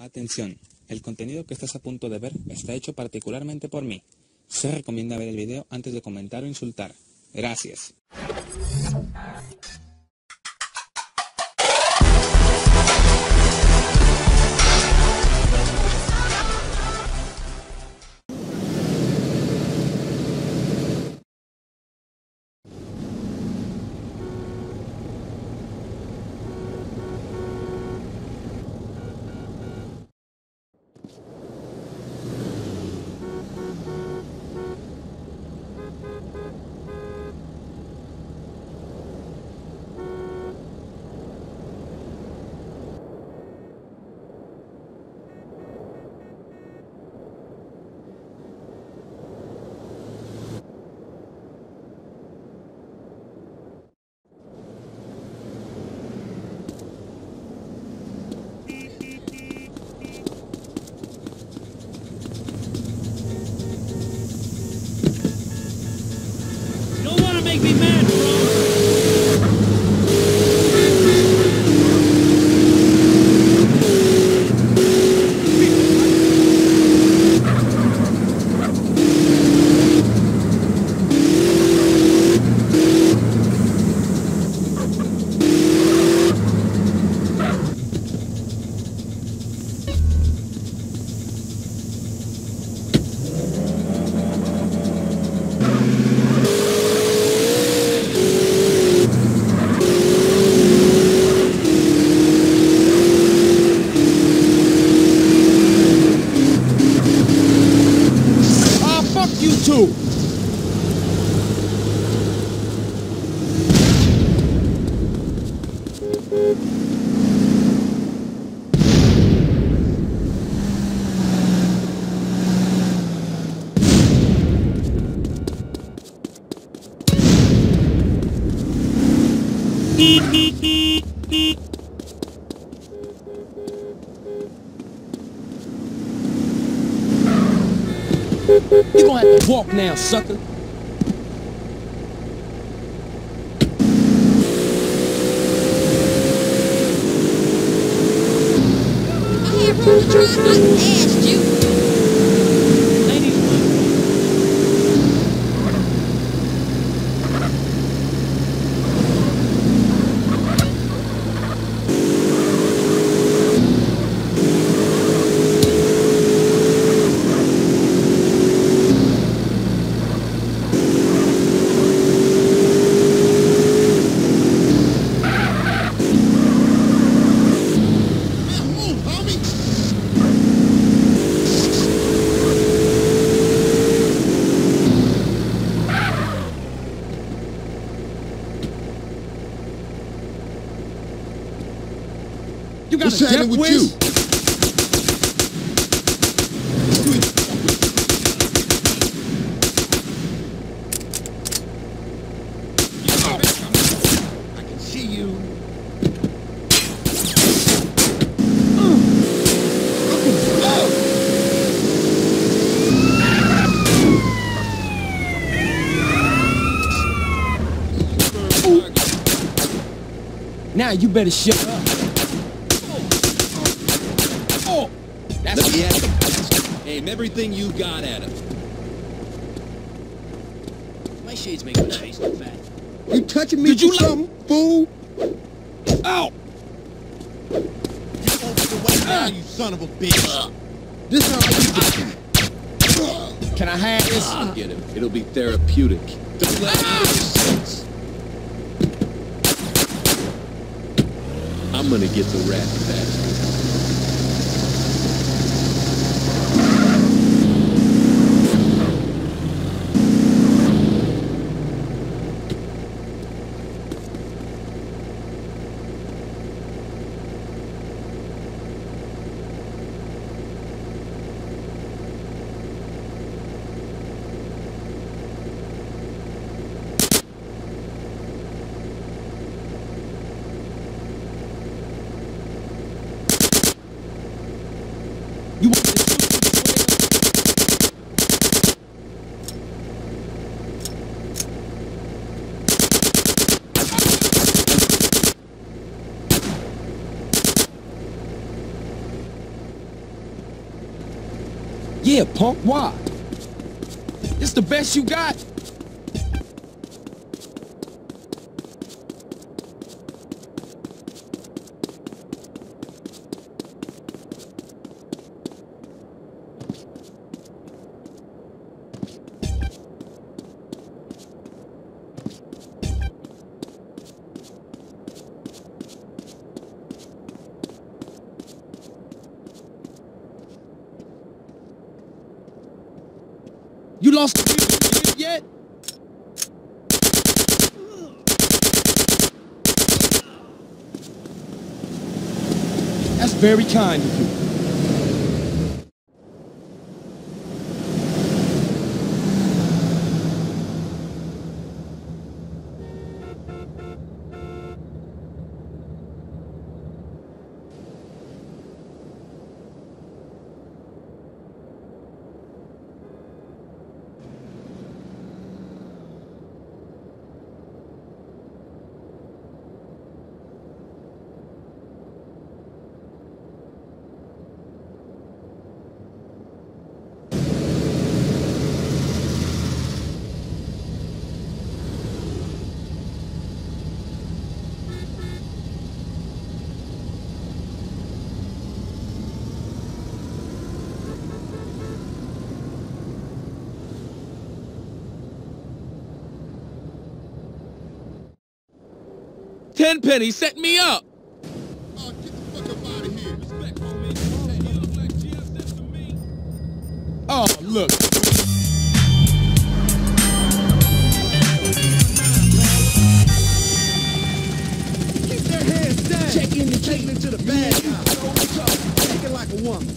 Atención, el contenido que estás a punto de ver está hecho particularmente por mí. Se recomienda ver el video antes de comentar o insultar. Gracias. You too. You gonna have to walk now, sucker. The. I asked you. Ladies, You got What's a death with wish? you? I can see you. Now you better shut up. That's Let me at him. Aim everything you got at him. my shades make my face look fat. You touching me Did you for let- something, fool? Ow! you son of a bitch. This how you Can I have this? I'll get him. It'll be therapeutic. Don't let him out of his sense. I'm gonna get the rat bastard. Yeah, punk, why? It's the best you got? You lost the yet? That's very kind of you. Tenpenny set me up. Oh, get the fuck up out of here. Oh, look. Keep their hands down. Check in the Taking it to the bad guy. Take it like a woman.